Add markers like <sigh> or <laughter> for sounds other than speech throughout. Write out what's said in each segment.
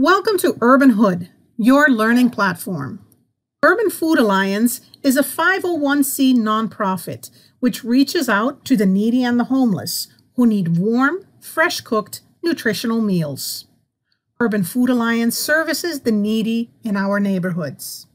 Welcome to Urban Hood, your learning platform. Urban Food Alliance is a 501c nonprofit which reaches out to the needy and the homeless who need warm, fresh cooked, nutritional meals. Urban Food Alliance services the needy in our neighborhoods.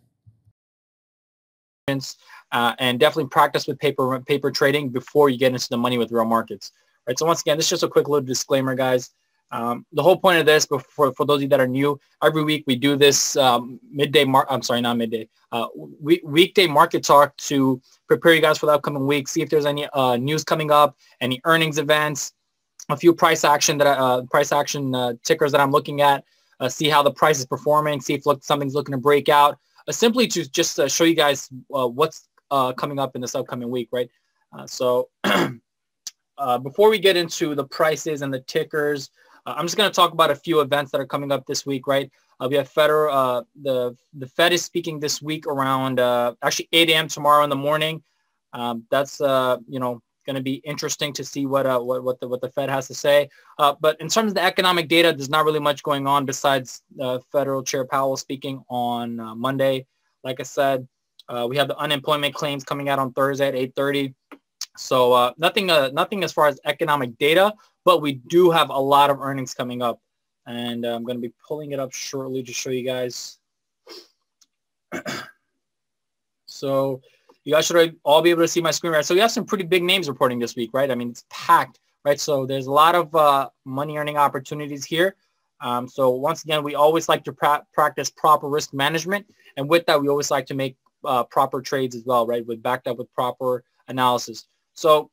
Uh, and definitely practice with paper paper trading before you get into the money with real markets. Right. So once again, this is just a quick little disclaimer, guys. Um, the whole point of this, for, for those of you that are new, every week we do this um, midday, mar- I'm sorry, not midday, uh, we- weekday market talk to prepare you guys for the upcoming week, see if there's any uh, news coming up, any earnings events, a few price action that uh, price action uh, tickers that I'm looking at, uh, see how the price is performing, see if look, something's looking to break out, uh, simply to just show you guys what's coming up in this upcoming week, right? so <clears throat> before we get into the prices and the tickers, uh, I'm just going to talk about a few events that are coming up this week, right? Uh, we have Federal, uh, the, the Fed is speaking this week around uh, actually 8 a.m. tomorrow in the morning. Um, that's, uh, you know, going to be interesting to see what, uh, what, what, the, what the Fed has to say. but in terms of the economic data, there's not really much going on besides Federal Chair Powell speaking on Monday. Like I said, we have the unemployment claims coming out on Thursday at 8.30. So nothing, nothing as far as economic data, but we do have a lot of earnings coming up. And uh, I'm going to be pulling it up shortly to show you guys. <clears throat> so you guys should all be able to see my screen, right? So we have some pretty big names reporting this week, right? I mean, it's packed, right? So there's a lot of uh, money earning opportunities here. Um, so once again, we always like to pra practice proper risk management. And with that, we always like to make uh, proper trades as well, right? With backed up with proper analysis. So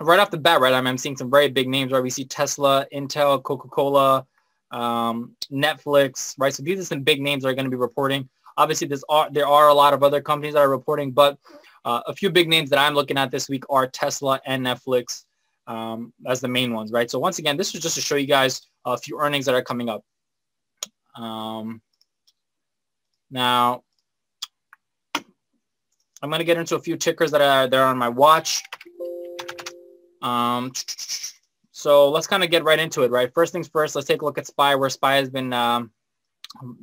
right off the bat, right, I I'm seeing some very big names, right? We see Tesla, Intel, Coca-Cola, um, Netflix, right? So these are some big names that are going to be reporting. Obviously, are, there are a lot of other companies that are reporting, but uh, a few big names that I'm looking at this week are Tesla and Netflix um, as the main ones, right? So once again, this is just to show you guys a few earnings that are coming up. Um, now, I'm going to get into a few tickers that are there on my watch. Um, so let's kind of get right into it, right? First things first, let's take a look at SPY, where SPY has been um,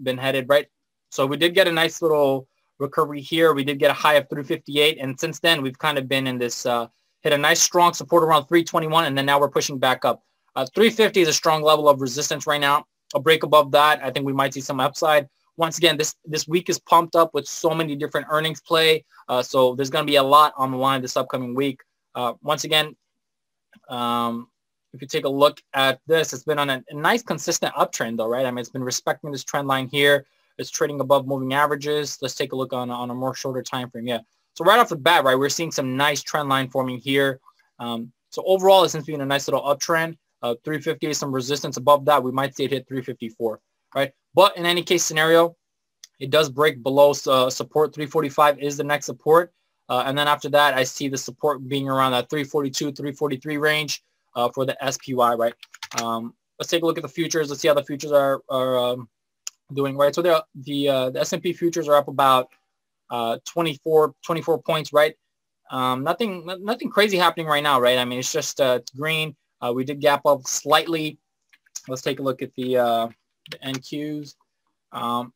been headed, right? So we did get a nice little recovery here. We did get a high of 358, and since then we've kind of been in this uh, hit a nice strong support around 321, and then now we're pushing back up. Uh, 350 is a strong level of resistance right now. A break above that, I think we might see some upside. Once again, this this week is pumped up with so many different earnings play. Uh, so there's going to be a lot on the line this upcoming week. Uh, once again, um, if you take a look at this, it's been on a, a, nice consistent uptrend though, right? I mean, it's been respecting this trend line here. It's trading above moving averages. Let's take a look on, on a more shorter time frame. Yeah. So right off the bat, right, we're seeing some nice trend line forming here. Um, so overall, it seems to be in a nice little uptrend. Uh, 350 is some resistance above that. We might see it hit 354, right? But in any case scenario, it does break below uh, support. 345 is the next support. Uh, and then after that, I see the support being around that 342, 343 range uh, for the SPY, right? Um, let's take a look at the futures. Let's see how the futures are, are um, doing, right? So the, the, uh, the S&P futures are up about uh, 24, 24 points, right? Um, nothing, nothing crazy happening right now, right? I mean, it's just uh, green. Uh, we did gap up slightly. Let's take a look at the, the NQs. Um,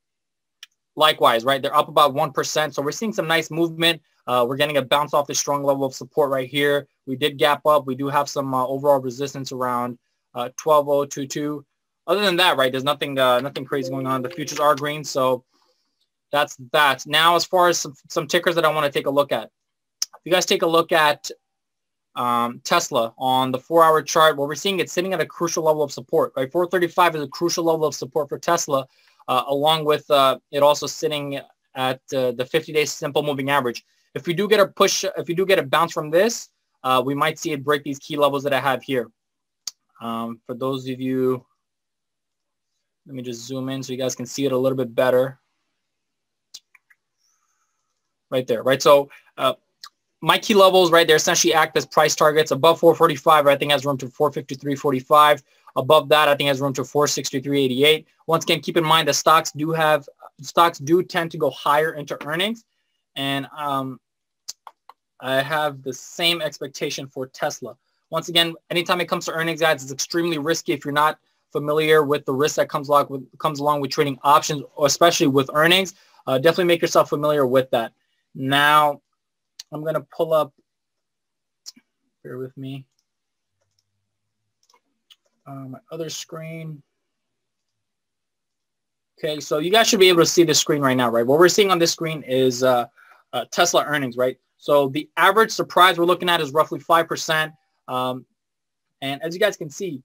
likewise, right? They're up about 1%. So we're seeing some nice movement. Uh, we're getting a bounce off the strong level of support right here. We did gap up. We do have some uh, overall resistance around uh, 12022. Other than that, right, there's nothing uh, nothing crazy going on. The futures are green, so that's that. Now, as far as some, some tickers that I want to take a look at. If you guys take a look at um, Tesla on the four-hour chart, what we're seeing it's sitting at a crucial level of support. Right, 435 is a crucial level of support for Tesla, uh, along with uh, it also sitting at the 50-day simple moving average. If we do get a push, if we do get a bounce from this, uh, we might see it break these key levels that I have here. Um, for those of you, let me just zoom in so you guys can see it a little bit better. Right there, right? So uh, my key levels, right, they essentially act as price targets. Above 445, I think has room to 453.45. Above that, I think has room to 463.88. Once again, keep in mind that stocks do have, stocks do tend to go higher into earnings. And um, I have the same expectation for Tesla. Once again, anytime it comes to earnings, guys, it's extremely risky if you're not familiar with the risk that comes along with comes along with trading options, especially with earnings, uh, definitely make yourself familiar with that. Now, I'm gonna pull up. Bear with me. Uh, my other screen. Okay, so you guys should be able to see the screen right now, right? What we're seeing on this screen is uh, uh, Tesla earnings, right? So the average surprise we're looking at is roughly 5%. Um, and as you guys can see,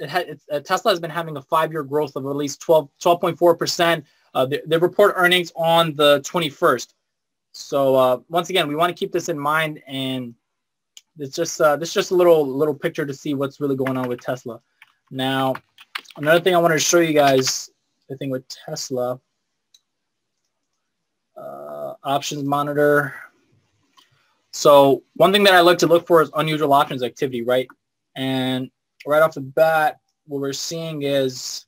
it ha- uh, Tesla has been having a five-year growth of at least 12, 12.4%. Uh, they, they, report earnings on the 21st. So uh, once again, we want to keep this in mind. And it's just uh, this is just a little little picture to see what's really going on with Tesla. Now, another thing I want to show you guys the thing with Tesla. Uh, options monitor. So one thing that I like to look for is unusual options activity, right? And right off the bat, what we're seeing is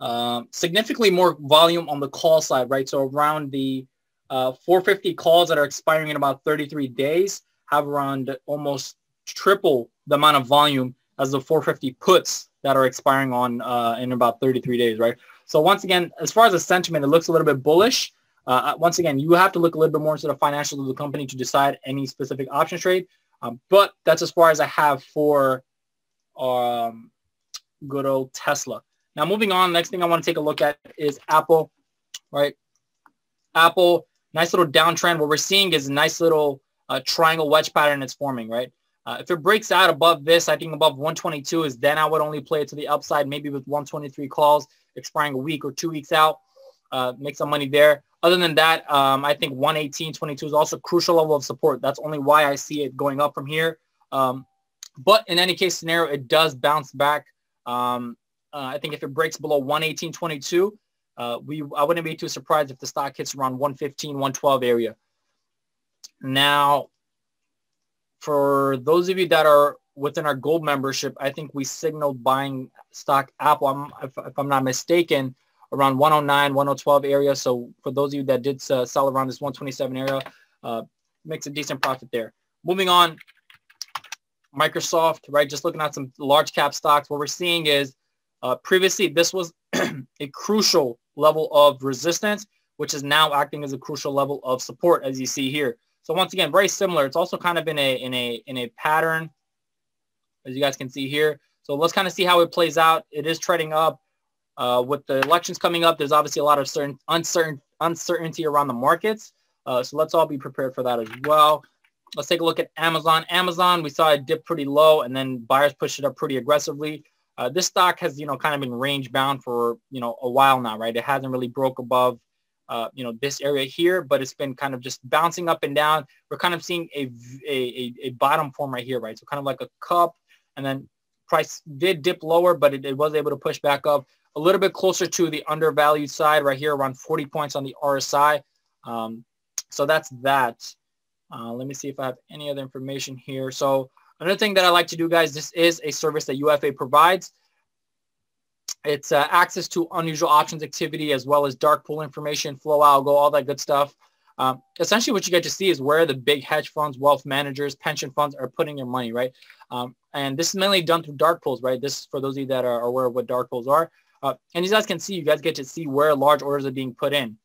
um, significantly more volume on the call side, right? So around the uh, 450 calls that are expiring in about 33 days have around almost triple the amount of volume as the 450 puts that are expiring on uh, in about 33 days, right? So once again, as far as the sentiment, it looks a little bit bullish. Uh, uh, once again, you have to look a little bit more into the financials of the company to decide any specific option trade. Um, but that's as far as I have for um, good old Tesla. Now moving on, next thing I want to take a look at is Apple, right? Apple, nice little downtrend. What we're seeing is a nice little uh, triangle wedge pattern that's forming, right? Uh, if it breaks out above this, I think above 122 is then I would only play it to the upside, maybe with 123 calls expiring a week or two weeks out. Uh, make some money there. Other than that, um, I think 118, 22 is also crucial level of support. That's only why I see it going up from here. Um, but in any case scenario, it does bounce back. Um, uh, I think if it breaks below 118, 22, uh, we I wouldn't be too surprised if the stock hits around 115, 112 area. Now, for those of you that are within our gold membership, I think we signaled buying stock Apple, I'm, if, if, I'm not mistaken, around 109, 112 area. So for those of you that did uh, sell around this 127 area, uh, makes a decent profit there. Moving on, Microsoft, right? Just looking at some large cap stocks, what we're seeing is uh, previously this was <clears throat> a crucial level of resistance, which is now acting as a crucial level of support, as you see here. So once again, very similar. It's also kind of in a in a in a pattern, as you guys can see here. So let's kind of see how it plays out. It is treading up. Uh, with the elections coming up, there's obviously a lot of certain uncertain uncertainty around the markets. Uh, so let's all be prepared for that as well. Let's take a look at Amazon. Amazon, we saw it dip pretty low, and then buyers pushed it up pretty aggressively. Uh, this stock has, you know, kind of been range bound for, you know, a while now, right? It hasn't really broke above uh, you know, this area here, but it's been kind of just bouncing up and down. We're kind of seeing a, a, a bottom form right here, right? So kind of like a cup and then price did dip lower, but it, it was able to push back up a little bit closer to the undervalued side right here, around 40 points on the RSI. Um, so that's that. Uh, let me see if I have any other information here. So another thing that I like to do, guys, this is a service that UFA provides. It's uh, access to unusual options activity as well as dark pool information, flow algo, all that good stuff. Um, essentially, what you get to see is where the big hedge funds, wealth managers, pension funds are putting their money, right? Um, and this is mainly done through dark pools, right? This is for those of you that are aware of what dark pools are. Uh, and you guys can see, you guys get to see where large orders are being put in,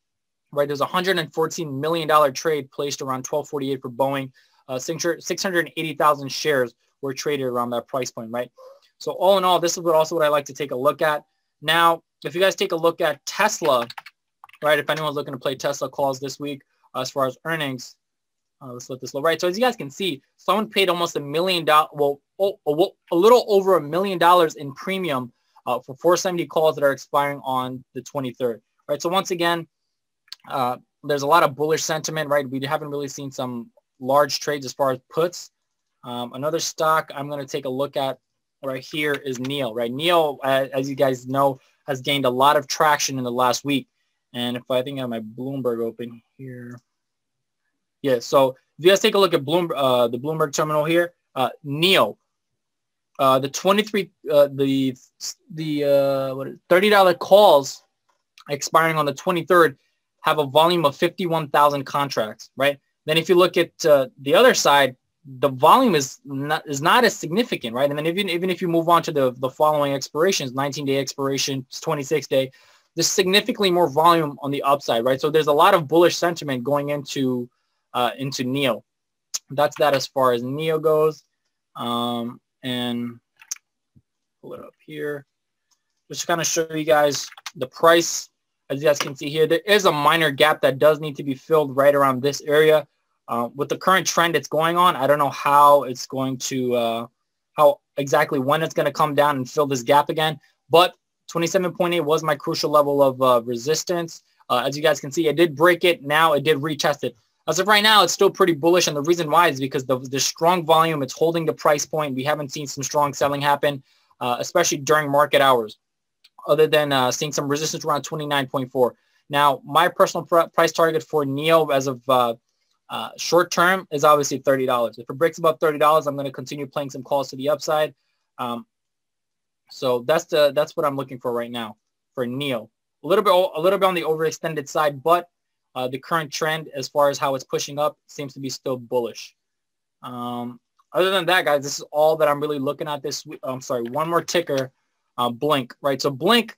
right? There's a $114 million trade placed around 1248 for Boeing. Uh, 680,000 shares were traded around that price point, right? So all in all, this is what also what I like to take a look at. Now, if you guys take a look at Tesla, right, if anyone's looking to play Tesla calls this week uh, as far as earnings, uh, let's let this low. Right, so as you guys can see, someone paid almost a million dollars, well, oh, a little over a million dollars in premium uh, for 470 calls that are expiring on the 23rd. Right, so once again, uh, there's a lot of bullish sentiment, right? We haven't really seen some large trades as far as puts. Um, another stock I'm going to take a look at right here is NIO, right? NIO, uh, as you guys know, has gained a lot of traction in the last week. And if I think I have my Bloomberg open here. Yeah, so if you guys take a look at Bloom, uh, the Bloomberg terminal here, uh, NIO, uh, the 23, uh, the, the uh, what is, $30 calls expiring on the 23rd have a volume of 51,000 contracts, right? Then if you look at uh, the other side, the volume is not is not as significant, right? And then even even if you move on to the the following expirations, 19 day expiration, 26 day, there's significantly more volume on the upside, right? So there's a lot of bullish sentiment going into uh, into NIO. That's that as far as NIO goes. Um, and pull it up here. Just to kind of show you guys the price. As you guys can see here, there is a minor gap that does need to be filled right around this area. Uh, with the current trend it's going on, I don't know how it's going to, uh, how exactly when it's going to come down and fill this gap again. But 27.8 was my crucial level of uh, resistance. Uh, as you guys can see, I did break it. Now it did retest it. As of right now, it's still pretty bullish. And the reason why is because the, the strong volume, it's holding the price point. We haven't seen some strong selling happen, uh, especially during market hours, other than seeing some resistance around 29.4. Now, my personal pr- price target for NIO as of uh, short term is obviously $30. If it breaks above $30, I'm going to continue playing some calls to the upside. Um, so that's the that's what I'm looking for right now for NIO. A little bit a little bit on the overextended side, but uh, the current trend as far as how it's pushing up seems to be still bullish. Um, other than that, guys, this is all that I'm really looking at this. I'm sorry, one more ticker, uh, Blink, right? So Blink,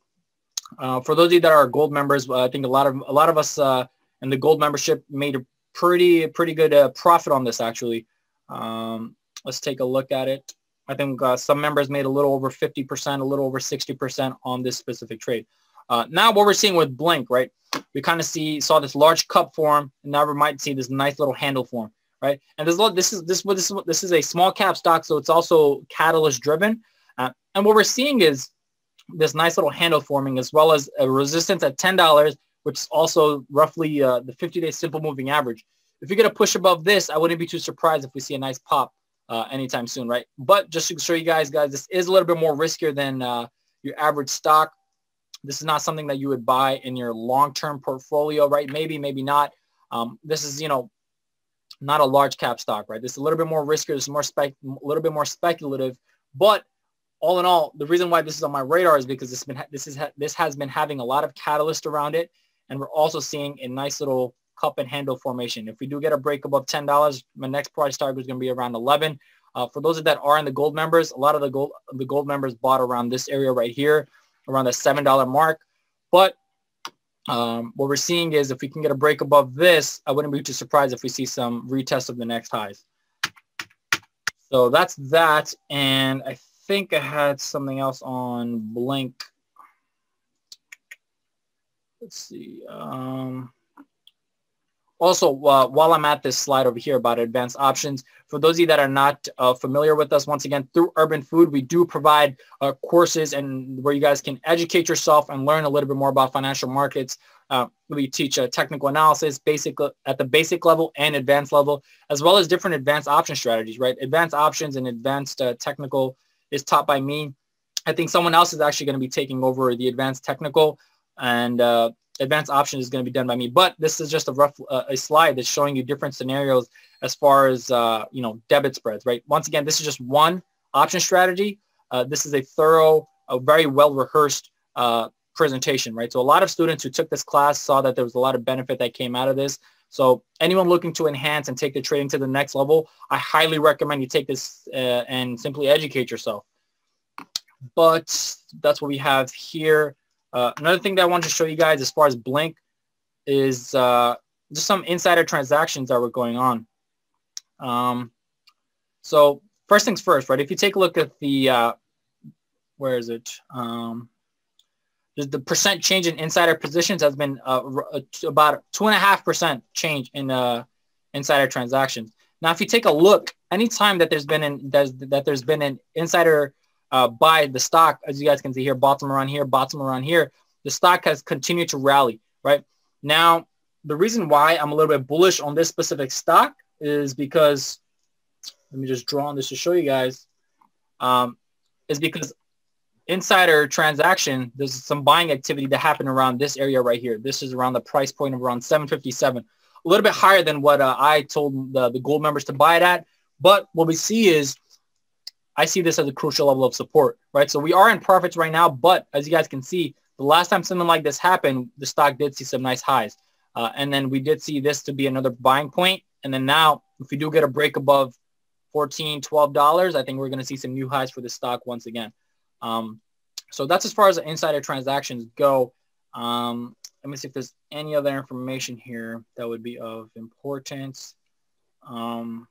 uh, for those of you that are gold members, uh, I think a lot of a lot of us uh, in the gold membership made a pretty pretty good uh, profit on this actually. Um, let's take a look at it. I think uh, some members made a little over 50%, a little over 60% on this specific trade. Uh, now what we're seeing with Blink, right? We kind of see saw this large cup form, and now we might see this nice little handle form, right? And this this is this this is this is a small cap stock, so it's also catalyst driven. Uh, and what we're seeing is this nice little handle forming, as well as a resistance at ten dollars which is also roughly uh, the 50-day simple moving average. If you get a push above this, I wouldn't be too surprised if we see a nice pop uh, anytime soon, right? But just to show you guys, guys, this is a little bit more riskier than uh, your average stock. This is not something that you would buy in your long-term portfolio, right? Maybe, maybe not. Um, this is, you know, not a large cap stock, right? This is a little bit more riskier. This is more spec, a little bit more speculative. But all in all, the reason why this is on my radar is because this, been, this, is, this has been having a lot of catalyst around it. And we're also seeing a nice little cup and handle formation. If we do get a break above $10, my next price target is going to be around 11. Uh, for those of that are in the gold members, a lot of the gold the gold members bought around this area right here, around the $7 mark. But um, what we're seeing is if we can get a break above this, I wouldn't be too surprised if we see some retest of the next highs. So that's that. And I think I had something else on Blink let's see. Um, also, uh, while I'm at this slide over here about advanced options, for those of you that are not uh, familiar with us, once again, through Urban Food, we do provide uh, courses and where you guys can educate yourself and learn a little bit more about financial markets. Uh, we teach technical analysis, basic at the basic level and advanced level, as well as different advanced option strategies, right? Advanced options and advanced uh, technical is taught by me. I think someone else is actually going to be taking over the advanced technical and uh, advanced options is going to be done by me. But this is just a rough uh, a slide that's showing you different scenarios as far as uh, you know debit spreads. Right. Once again, this is just one option strategy. Uh, this is a thorough, a very well rehearsed uh, presentation. Right. So a lot of students who took this class saw that there was a lot of benefit that came out of this. So anyone looking to enhance and take the trading to the next level, I highly recommend you take this uh, and simply educate yourself. But that's what we have here. Uh, another thing that I wanted to show you guys as far as Blink is uh, just some insider transactions that were going on. Um, so first things first, right? If you take a look at the, uh, where is it? Um, the percent change in insider positions has been uh, uh about two and a half percent change in insider transactions. Now, if you take a look, anytime that there's been an, that there's been an insider uh, buy the stock, as you guys can see here, bottom around here, bottom around here, the stock has continued to rally, right? Now, the reason why I'm a little bit bullish on this specific stock is because, let me just draw on this to show you guys, um, is because insider transaction, there's some buying activity that happened around this area right here. This is around the price point of around 757, a little bit higher than what uh, I told the, the gold members to buy it at. But what we see is I see this as a crucial level of support, right? So we are in profits right now, but as you guys can see, the last time something like this happened, the stock did see some nice highs. Uh, and then we did see this to be another buying point. And then now, if we do get a break above 14 $12, I think we're going to see some new highs for the stock once again. Um, so that's as far as the insider transactions go. Um, let me see if there's any other information here that would be of importance. Um,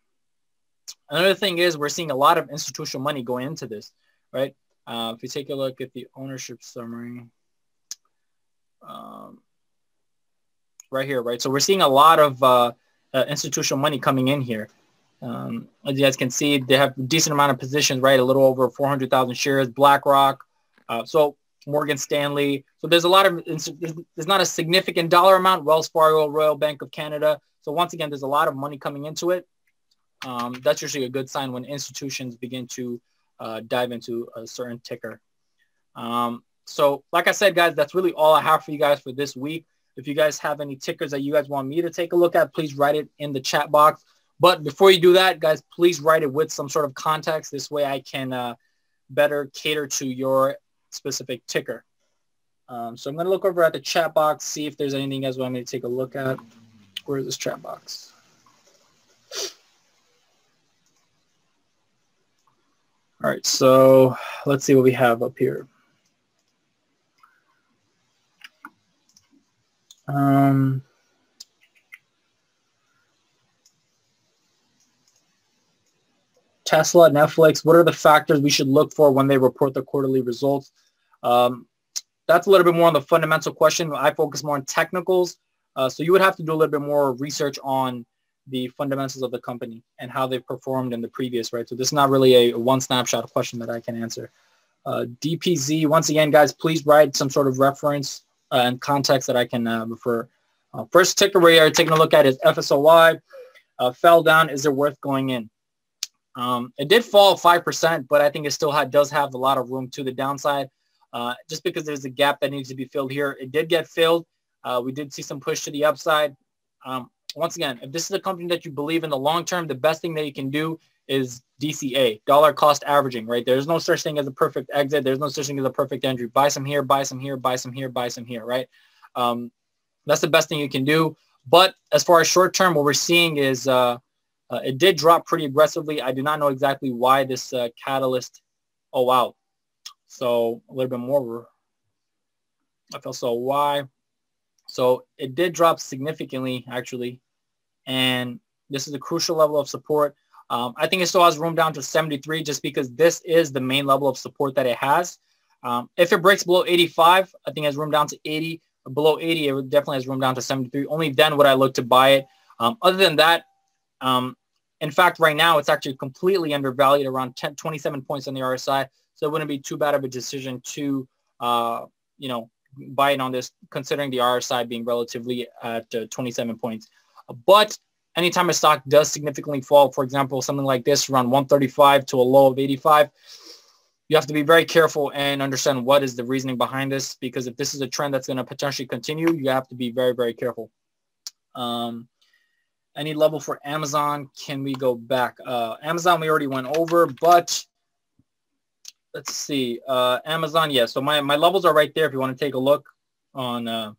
another thing is we're seeing a lot of institutional money going into this, right? Uh, if you take a look at the ownership summary, um, right here, right? So we're seeing a lot of uh, uh, institutional money coming in here. Um, as you guys can see, they have a decent amount of positions, right? A little over 400,000 shares, BlackRock. Uh, so Morgan Stanley. So there's a lot of, there's not a significant dollar amount, Wells Fargo, Royal Bank of Canada. So once again, there's a lot of money coming into it. Um, that's usually a good sign when institutions begin to uh, dive into a certain ticker. Um, so like I said, guys, that's really all I have for you guys for this week. If you guys have any tickers that you guys want me to take a look at, please write it in the chat box. But before you do that, guys, please write it with some sort of context. This way I can uh, better cater to your specific ticker. Um, so I'm going to look over at the chat box, see if there's anything you guys want me to take a look at. Where is this chat box? All right, so let's see what we have up here. Um, Tesla, Netflix, what are the factors we should look for when they report the quarterly results? Um, that's a little bit more on the fundamental question. I focus more on technicals. Uh, so you would have to do a little bit more research on the fundamentals of the company and how they've performed in the previous, right? So this is not really a one snapshot question that I can answer. Uh, DPZ, once again, guys, please write some sort of reference uh, and context that I can uh, refer. Uh, first ticker we are taking a look at is FSLY. Uh, fell down. Is it worth going in? Um, it did fall 5%, but I think it still does have a lot of room to the downside. Uh, just because there's a gap that needs to be filled here. It did get filled. We did see some push to the upside. Um, once again, if this is a company that you believe in the long term, the best thing that you can do is DCA, dollar cost averaging, right? There's no such thing as a perfect exit. There's no such thing as a perfect entry. Buy some here, buy some here, buy some here, buy some here, right? Um, that's the best thing you can do. But as far as short term, what we're seeing is uh, uh, it did drop pretty aggressively. I do not know exactly why this uh, catalyst. Oh, wow. So a little bit more I feel so why. So it did drop significantly, actually. And this is a crucial level of support. Um, I think it still has room down to 73 just because this is the main level of support that it has. Um, if it breaks below 85, I think it has room down to 80. Below 80, it would definitely has room down to 73. Only then would I look to buy it. Um, other than that, um, in fact, right now it's actually completely undervalued around 10, 27 points on the RSI. So it wouldn't be too bad of a decision to, uh, you know, buy it on this, considering the RSI being relatively at uh, 27 points. But anytime a stock does significantly fall, for example, something like this around 135 to a low of 85, you have to be very careful and understand what is the reasoning behind this because if this is a trend that's going to potentially continue, you have to be very, very careful. Um, any level for Amazon? Can we go back? Uh, Amazon, we already went over, but let's see. Uh, Amazon, yeah. So my, my levels are right there if you want to take a look on uh,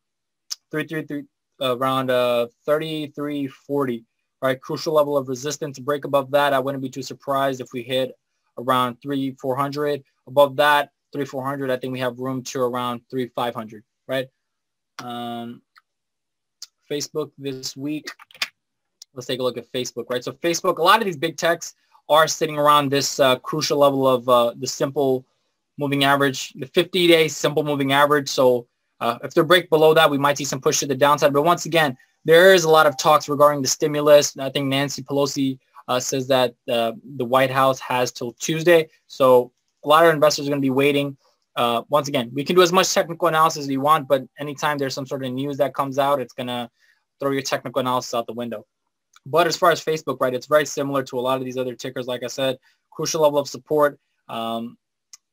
333 uh, around uh, 3340. Right, crucial level of resistance. Break above that, I wouldn't be too surprised if we hit around 3 400. Above that, 3 400, I think we have room to around 3 500. Right. Um, Facebook this week let's take a look at Facebook, right? So Facebook, a lot of these big techs are sitting around this uh, crucial level of uh, the simple moving average, the 50-day simple moving average. So uh, if they break below that, we might see some push to the downside. But once again, there is a lot of talks regarding the stimulus. I think Nancy Pelosi uh, says that uh, the White House has till Tuesday. So a lot of investors are going to be waiting. Uh, once again, we can do as much technical analysis as you want, but anytime there's some sort of news that comes out, it's going to throw your technical analysis out the window. But as far as Facebook, right, it's very similar to a lot of these other tickers. Like I said, crucial level of support. Um,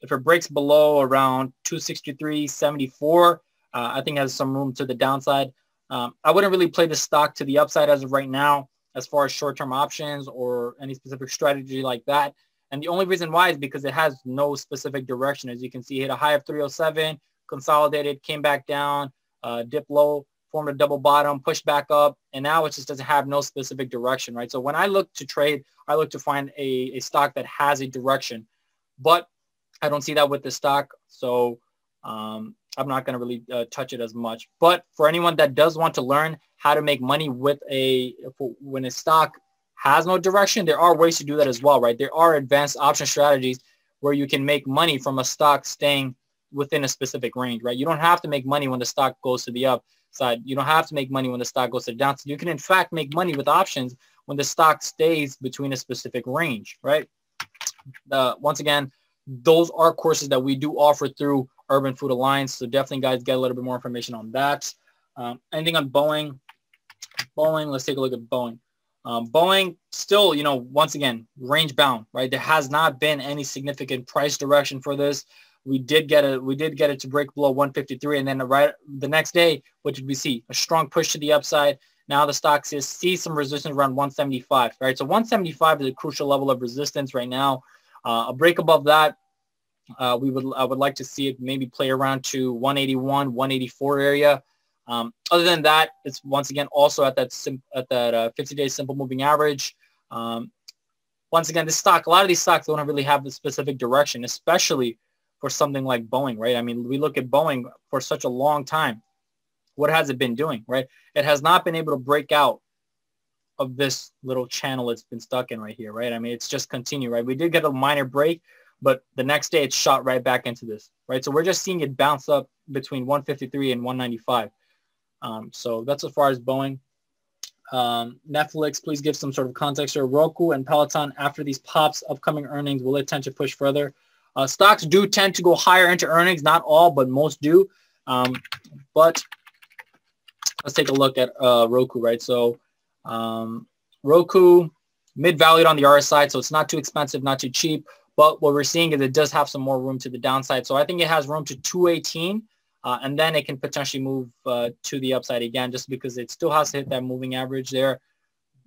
if it breaks below around 263.74, uh, I think has some room to the downside. Um, I wouldn't really play the stock to the upside as of right now, as far as short-term options or any specific strategy like that. And the only reason why is because it has no specific direction. As you can see, hit a high of 307, consolidated, came back down, uh, dip low, formed a double bottom, pushed back up, and now it just doesn't have no specific direction, right? So when I look to trade, I look to find a, a stock that has a direction, but I don't see that with the stock. So um, I'm not going to really uh, touch it as much. But for anyone that does want to learn how to make money with a, when a stock has no direction, there are ways to do that as well, right? There are advanced option strategies where you can make money from a stock staying within a specific range, right? You don't have to make money when the stock goes to the upside. You don't have to make money when the stock goes to the downside. You can in fact make money with options when the stock stays between a specific range, right? Uh, once again, those are courses that we do offer through Urban Food Alliance. So definitely guys get a little bit more information on that. Um, anything on Boeing? Boeing, let's take a look at Boeing. Um, Boeing still, you know, once again, range bound, right? There has not been any significant price direction for this. We did get it. We did get it to break below 153, and then the right the next day, what did we see? A strong push to the upside. Now the stock says see some resistance around 175, right? So 175 is a crucial level of resistance right now. Uh, a break above that, uh, we would I would like to see it maybe play around to 181, 184 area. Um, other than that, it's once again also at that sim- at that uh, 50-day simple moving average. Um, once again, this stock, a lot of these stocks don't really have a specific direction, especially for something like Boeing, right? I mean, we look at Boeing for such a long time. What has it been doing, right? It has not been able to break out of this little channel it's been stuck in right here, right? I mean, it's just continued, right? We did get a minor break, but the next day it shot right back into this, right? So we're just seeing it bounce up between 153 and 195. Um, so that's as far as Boeing. Um, Netflix, please give some sort of context here. Roku and Peloton, after these pops, upcoming earnings, will it tend to push further? Uh, stocks do tend to go higher into earnings, not all, but most do. Um, but let's take a look at uh, Roku, right? So um, Roku, mid-valued on the RSI, so it's not too expensive, not too cheap. But what we're seeing is it does have some more room to the downside. So I think it has room to 218 uh, and then it can potentially move uh, to the upside again just because it still has to hit that moving average there.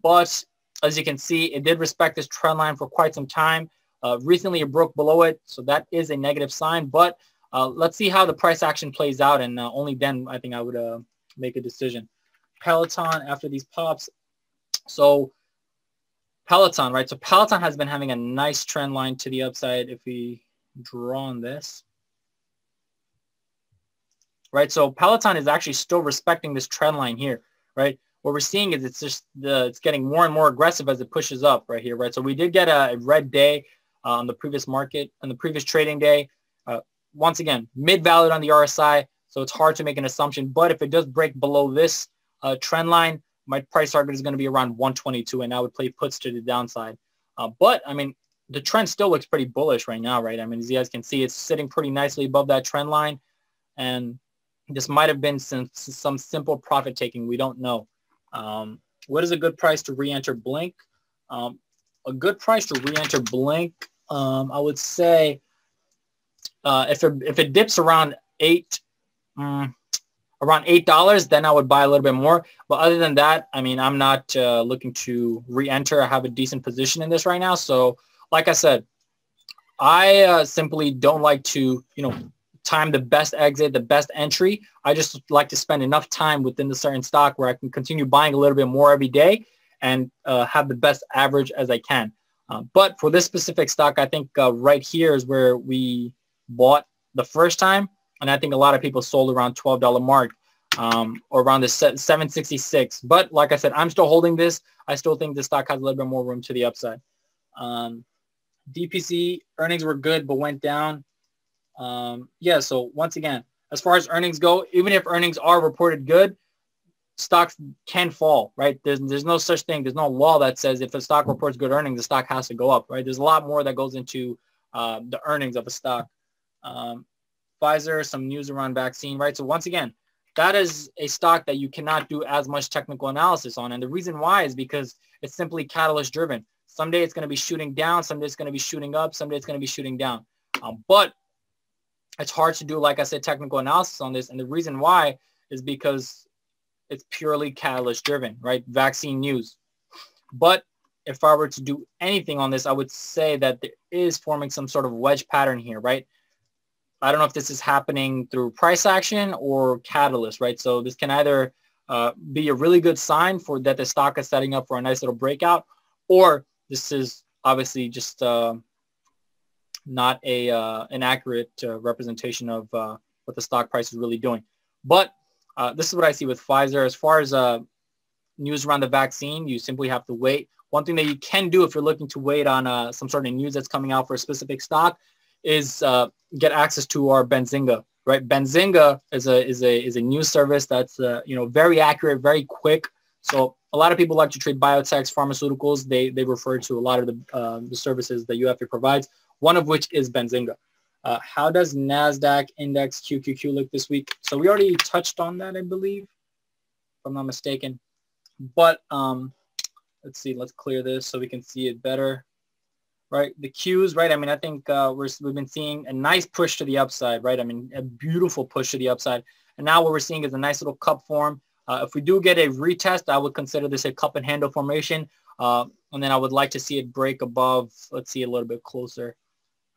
But as you can see, it did respect this trend line for quite some time. Uh, recently, it broke below it, so that is a negative sign. But uh, let's see how the price action plays out, and uh, only then I think I would uh, make a decision. Peloton after these pops. So Peloton, right? So Peloton has been having a nice trend line to the upside. If we draw on this, right? So Peloton is actually still respecting this trend line here, right? What we're seeing is it's just the, it's getting more and more aggressive as it pushes up right here, right? So we did get a red day uh, on the previous market, on the previous trading day. Uh, once again, mid-valued on the RSI, so it's hard to make an assumption. But if it does break below this uh, trend line, my price target is going to be around 122, and I would play puts to the downside. Uh, but, I mean, the trend still looks pretty bullish right now, right? I mean, as you guys can see, it's sitting pretty nicely above that trend line. And this might have been some, some simple profit taking. We don't know. Um, what is a good price to re-enter Blink? Um, a good price to re-enter Blink, um, I would say uh, if, it, if it dips around eight, um, around eight dollars, then I would buy a little bit more. But other than that, I mean, I'm not uh, looking to re-enter. I have a decent position in this right now. So, like I said, I uh, simply don't like to, you know, time the best exit, the best entry. I just like to spend enough time within the certain stock where I can continue buying a little bit more every day and uh, have the best average as I can. Uh, but for this specific stock, I think uh, right here is where we bought the first time. And I think a lot of people sold around $12 mark um, or around the 766. But like I said, I'm still holding this. I still think the stock has a little bit more room to the upside. Um, DPZ earnings were good, but went down. Um, yeah, so once again, as far as earnings go, even if earnings are reported good, stocks can fall, right? There's, there's no such thing. There's no law that says if a stock reports good earnings, the stock has to go up, right? There's a lot more that goes into uh, the earnings of a stock. Um, Pfizer, some news around vaccine, right? So once again, that is a stock that you cannot do as much technical analysis on. And the reason why is because it's simply catalyst driven. Someday it's going to be shooting down. Someday it's going to be shooting up. Someday it's going to be shooting down. Um, but it's hard to do, like I said, technical analysis on this. And the reason why is because it's purely catalyst driven, right? Vaccine news. But if I were to do anything on this, I would say that there is forming some sort of wedge pattern here, right? I don't know if this is happening through price action or catalyst, right? So this can either uh, be a really good sign for that the stock is setting up for a nice little breakout, or this is obviously just uh, not a uh, an accurate uh, representation of uh, what the stock price is really doing. But uh, this is what I see with Pfizer. As far as news around the vaccine, you simply have to wait. One thing that you can do if you're looking to wait on some sort of news that's coming out for a specific stock is get access to our Benzinga right? Benzinga is a is a is a news service that's uh, you know very accurate, very quick. So a lot of people like to trade biotechs, pharmaceuticals. They they refer to a lot of the uh, the services that UFA provides. One of which is Benzinga. Uh, how does Nasdaq index QQQ look this week? So we already touched on that, I believe, if I'm not mistaken. But um, let's see. Let's clear this so we can see it better right? The cues, right? I mean, I think uh, we're, we've been seeing a nice push to the upside, right? I mean, a beautiful push to the upside. And now what we're seeing is a nice little cup form. Uh, if we do get a retest, I would consider this a cup and handle formation. Uh, and then I would like to see it break above, let's see a little bit closer.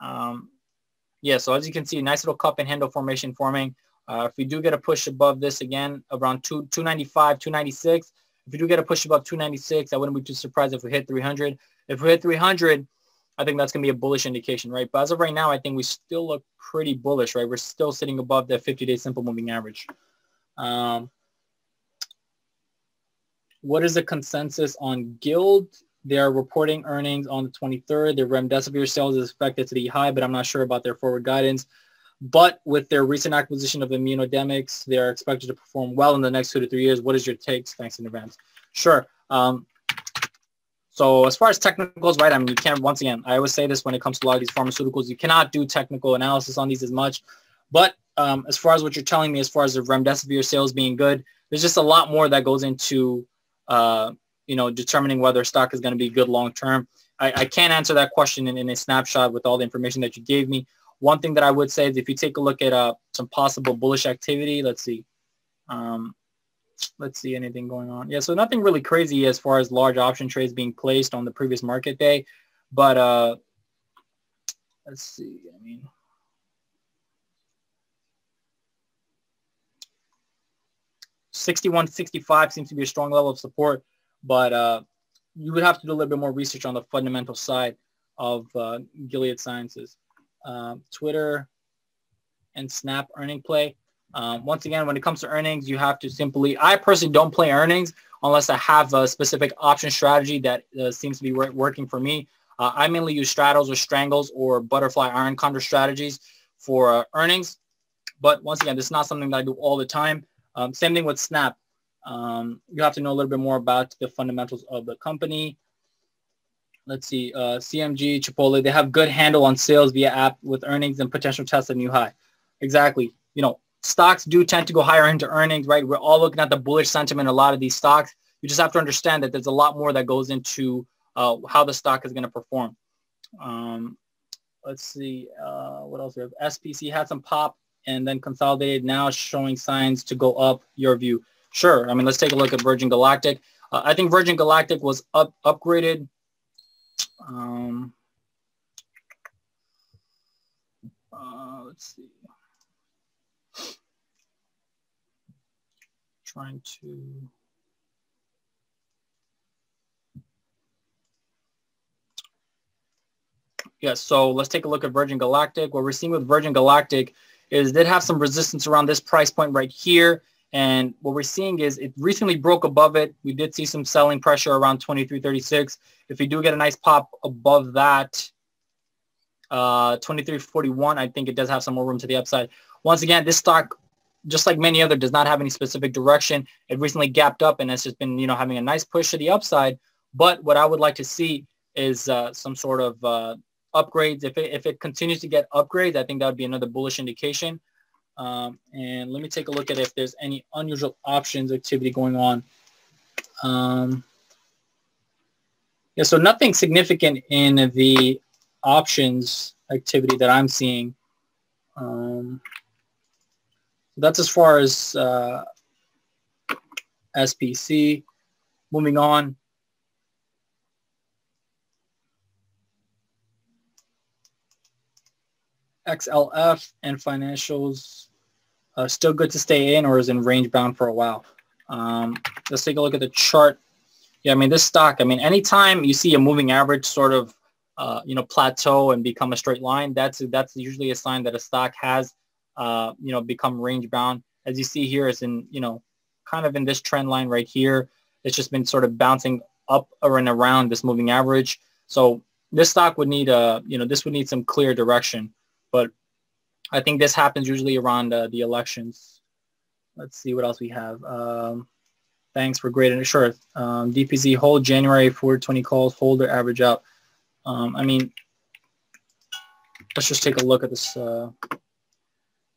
Um, yeah, so as you can see, nice little cup and handle formation forming. Uh, if we do get a push above this again, around two, 295, 296, if we do get a push above 296, I wouldn't be too surprised if we hit 300. If we hit 300, I think that's going to be a bullish indication, right? But as of right now, I think we still look pretty bullish, right? We're still sitting above the 50-day simple moving average. Um, what is the consensus on Guild? They're reporting earnings on the 23rd. Their remdesivir sales is expected to be high, but I'm not sure about their forward guidance. But with their recent acquisition of Immunomedics, they are expected to perform well in the next two to three years. What is your takes? Thanks in advance. Sure. Um, so as far as technicals, right, I mean, you can't, once again, I always say this when it comes to a lot of these pharmaceuticals, you cannot do technical analysis on these as much. But um, as far as what you're telling me, as far as the remdesivir sales being good, there's just a lot more that goes into, uh, you know, determining whether stock is going to be good long term. I, I, can't answer that question in, in, a snapshot with all the information that you gave me. One thing that I would say is if you take a look at uh, some possible bullish activity, let's see. Um, let's see anything going on. Yeah, so nothing really crazy as far as large option trades being placed on the previous market day. But uh, let's see. I mean, Sixty-one, sixty-five seems to be a strong level of support, but uh, you would have to do a little bit more research on the fundamental side of uh, Gilead Sciences. Uh, Twitter and Snap earning play. Um, once again, when it comes to earnings, you have to simply, I personally don't play earnings unless I have a specific option strategy that uh, seems to be working for me. Uh, I mainly use straddles or strangles or butterfly iron condor strategies for uh, earnings. But once again, this is not something that I do all the time. Um, same thing with Snap. Um, you have to know a little bit more about the fundamentals of the company. Let's see, uh, CMG, Chipotle, they have good handle on sales via app with earnings and potential test a new high. Exactly. You know, stocks do tend to go higher into earnings, right? We're all looking at the bullish sentiment a lot of these stocks. You just have to understand that there's a lot more that goes into uh, how the stock is going to perform. Um, let's see, uh, what else we have? SPC had some pop and then consolidated now showing signs to go up. Your view? Sure. I mean, let's take a look at Virgin Galactic. Uh, I think Virgin Galactic was up upgraded. Um, uh, let's see. Trying to yeah so let's take a look at virgin galactic. What we're seeing with virgin galactic is did have some resistance around this price point right here. And what we're seeing is it recently broke above it. We did see some selling pressure around 2336 if we do get a nice pop above that uh 2341 i think it does have some more room to the upside. Once again this stock just like many other, does not have any specific direction. It recently gapped up and has just been, you know, having a nice push to the upside. But what I would like to see is uh, some sort of uh, upgrades. If it, if it continues to get upgrades, I think that would be another bullish indication. Um, and let me take a look at if there's any unusual options activity going on. Um, yeah, so nothing significant in the options activity that I'm seeing. Um, that's as far as uh, SPC. Moving on. XLF and financials uh, still good to stay in or is in range bound for a while. Um, let's take a look at the chart. Yeah, I mean, this stock, I mean, anytime you see a moving average sort of, uh, you know, plateau and become a straight line, that's that's usually a sign that a stock has, uh, you know, become range bound. As you see here, it's in, you know, kind of in this trend line right here. It's just been sort of bouncing up or and around this moving average. So this stock would need a, you know, this would need some clear direction. But I think this happens usually around uh, the elections. Let's see what else we have. Um, thanks for great and sure. Um, DPZ hold January 420 calls, hold or average out. Um, I mean, let's just take a look at this. Uh,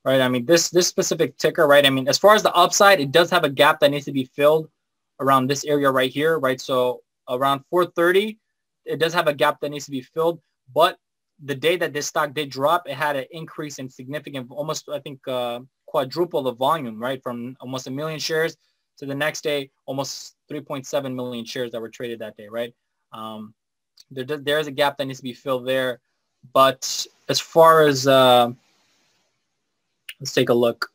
right. I mean, this this specific ticker, right? I mean, as far as the upside, it does have a gap that needs to be filled around this area right here, right? So around 430, it does have a gap that needs to be filled. But the day that this stock did drop, it had an increase in significant, almost I think uh, quadruple the volume, right? From almost a million shares to the next day, almost 3.7 million shares that were traded that day, right? Um, there, there is a gap that needs to be filled there. But as far as, uh, let's take a look.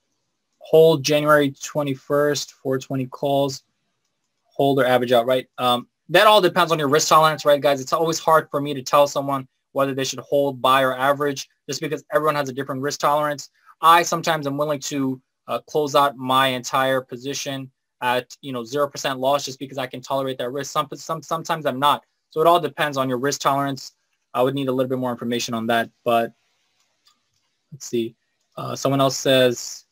Hold January 21st, 420 calls, hold or average out, right? Um, that all depends on your risk tolerance, right, guys? It's always hard for me to tell someone whether they should hold, buy, or average, just because everyone has a different risk tolerance. I sometimes am willing to uh, close out my entire position at you know zero percent loss just because I can tolerate that risk. Some, some sometimes I'm not. So it all depends on your risk tolerance. I would need a little bit more information on that, but let's see. Uh, someone else says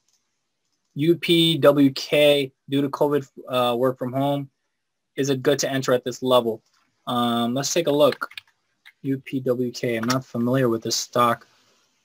UPWK due to COVID uh, work from home. Is it good to enter at this level? Um, let's take a look. UPWK. I'm not familiar with this stock.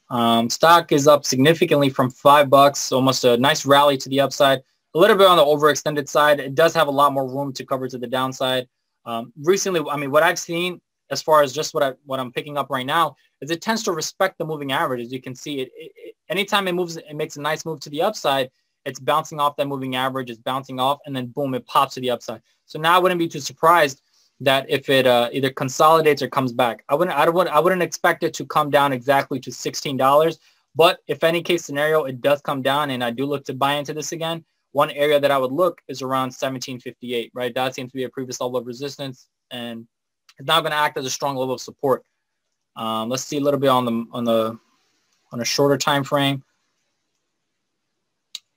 Um, stock is up significantly from five bucks, almost a nice rally to the upside. A little bit on the overextended side. It does have a lot more room to cover to the downside. Um, recently, I mean, what I've seen as far as just what I what I'm picking up right now is it tends to respect the moving average. As you can see, it, it, it anytime it moves, it makes a nice move to the upside. It's bouncing off that moving average. It's bouncing off, and then boom, it pops to the upside. So now I wouldn't be too surprised that if it uh, either consolidates or comes back. I wouldn't, I wouldn't, I wouldn't expect it to come down exactly to $16. But if any case scenario, it does come down and I do look to buy into this again, one area that I would look is around 1758, right? That seems to be a previous level of resistance and it's now going to act as a strong level of support. Um, let's see a little bit on the, on the, on a shorter time frame.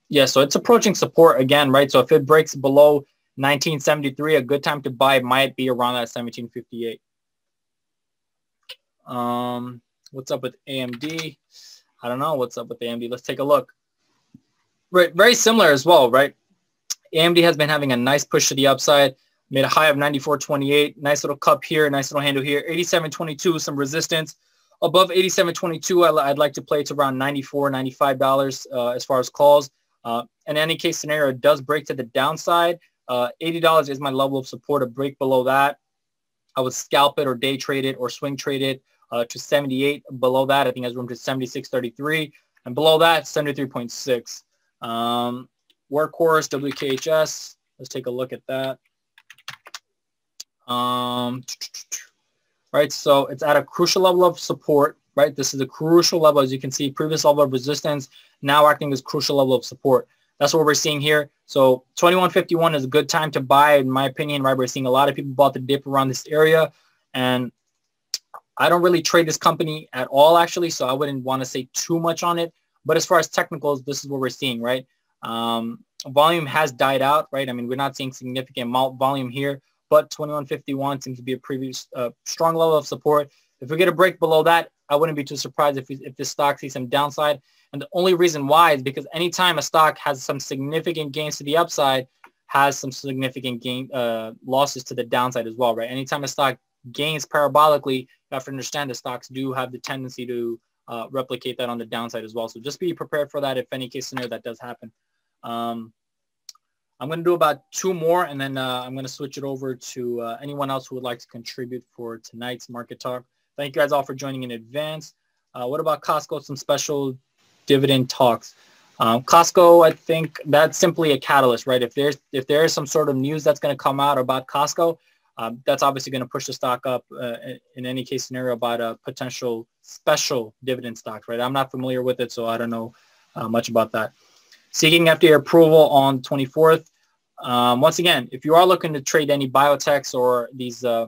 Yeah, so it's approaching support again, right? So if it breaks below 1973, a good time to buy might be around that 1758. Um, what's up with AMD? I don't know what's up with the AMD. Let's take a look. Right, very similar as well, right? AMD has been having a nice push to the upside. Made a high of 94.28. Nice little cup here, nice little handle here. 87.22, some resistance. Above 87.22, I'd like to play to around 94, 95 dollars uh, as far as calls. Uh, in any case scenario, it does break to the downside. Uh, $80 is my level of support. A break below that, I would scalp it or day trade it or swing trade it uh, to 78. Below that, I think has room to 76.33. And below that, 73.6. Um, workhorse, WKHS. Let's take a look at that. Um, right, so it's at a crucial level of support, right? This is a crucial level, as you can see, previous level of resistance, now acting as crucial level of support. That's what we're seeing here. So 2151 is a good time to buy, in my opinion, right? We're seeing a lot of people bought the dip around this area. And I don't really trade this company at all, actually, so I wouldn't want to say too much on it. But as far as technicals, this is what we're seeing, right? Um, volume has died out, right? I mean, we're not seeing significant volume here, but 2151 seems to be a previous uh, strong level of support. If we get a break below that, I wouldn't be too surprised if, we, if this stock sees some downside. And the only reason why is because anytime a stock has some significant gains to the upside, has some significant gain uh, losses to the downside as well, right? Anytime a stock gains parabolically, you have to understand the stocks do have the tendency to uh, replicate that on the downside as well. So just be prepared for that if any case scenario that does happen. Um, I'm going to do about two more and then uh, I'm going to switch it over to uh, anyone else who would like to contribute for tonight's market talk. Thank you guys all for joining in advance. Uh, what about Costco? Some special dividend talks. Um, Costco, I think that's simply a catalyst, right? If there's if there is some sort of news that's going to come out about Costco, um, that's obviously going to push the stock up uh, in any case scenario about a potential special dividend stock, right? I'm not familiar with it, so I don't know uh, much about that. Seeking FDA approval on 24th. Um, once again, if you are looking to trade any biotechs or these uh,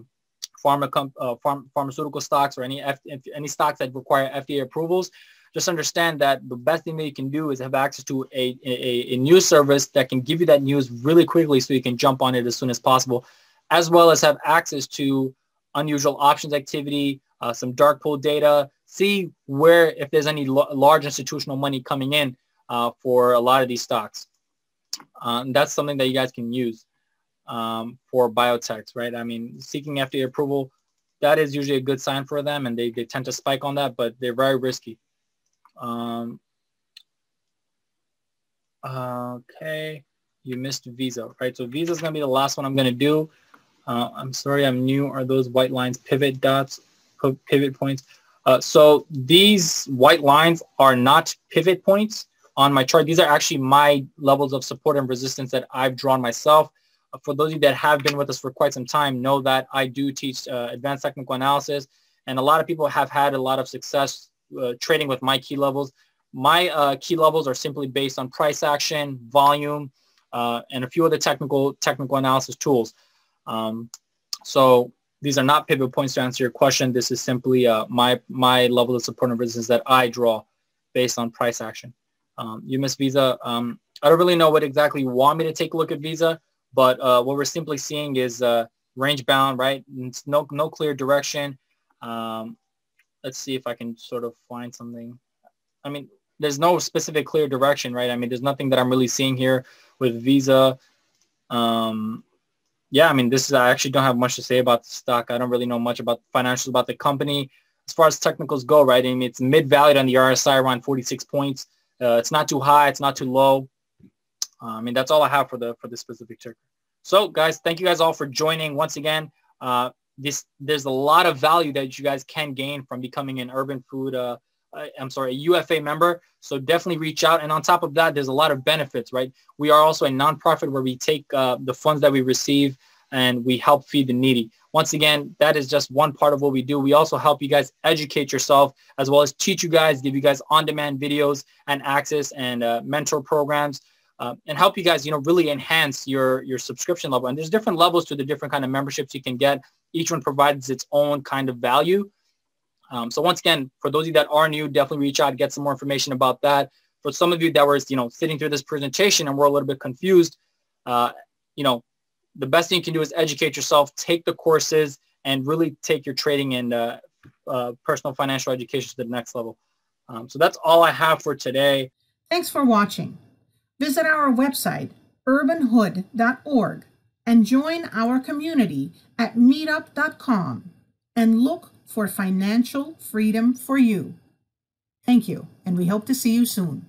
pharma uh, pharm pharmaceutical stocks or any F any stocks that require FDA approvals, just understand that the best thing that you can do is have access to a, a, a news service that can give you that news really quickly so you can jump on it as soon as possible, as well as have access to unusual options activity, uh, some dark pool data, see where if there's any large institutional money coming in uh, for a lot of these stocks. Um, that's something that you guys can use um, for biotechs, right? I mean, seeking FDA approval, that is usually a good sign for them, and they, they tend to spike on that, but they're very risky. Um, okay, you missed Visa, right? So Visa is going to be the last one I'm going to do. Uh, I'm sorry, I'm new. Are those white lines pivot dots, pivot points? Uh, so these white lines are not pivot points on my chart. These are actually my levels of support and resistance that I've drawn myself. Uh, for those of you that have been with us for quite some time, know that I do teach uh, advanced technical analysis, and a lot of people have had a lot of success uh, trading with my key levels. My uh, key levels are simply based on price action, volume, uh, and a few other technical technical analysis tools. Um, so these are not pivot points to answer your question. This is simply my my level of support and resistance that I draw based on price action um, you miss Visa. Um, I don't really know what exactly you want me to take a look at Visa, but uh, what we're simply seeing is uh, range bound, right? It's no, no clear direction. Um, let's see if I can sort of find something. I mean, there's no specific clear direction, right? I mean, there's nothing that I'm really seeing here with Visa. Um, yeah, I mean, this is, I actually don't have much to say about the stock. I don't really know much about financials about the company. As far as technicals go, right? I mean, it's mid-valued on the RSI around 46 points. Uh, it's not too high. It's not too low. Uh, I mean, that's all I have for the for this specific ticker. So, guys, thank you guys all for joining once again. Uh, this there's a lot of value that you guys can gain from becoming an Urban Food. Uh, I'm sorry, a UFA member. So definitely reach out. And on top of that, there's a lot of benefits, right? We are also a nonprofit where we take uh, the funds that we receive and we help feed the needy. Once again, that is just one part of what we do. We also help you guys educate yourself as well as teach you guys, give you guys on-demand videos and access and uh, mentor programs. Uh, and help you guys, you know, really enhance your your subscription level. And there's different levels to the different kind of memberships you can get. Each one provides its own kind of value. Um, so once again, for those of you that are new, definitely reach out, get some more information about that. For some of you that were, you know, sitting through this presentation and we're a little bit confused, uh, you know, the best thing you can do is educate yourself, take the courses, and really take your trading and uh, uh, personal financial education to the next level. Um, so that's all I have for today. Thanks for watching. Visit our website, urbanhood.org, and join our community at meetup.com and look for financial freedom for you. Thank you, and we hope to see you soon.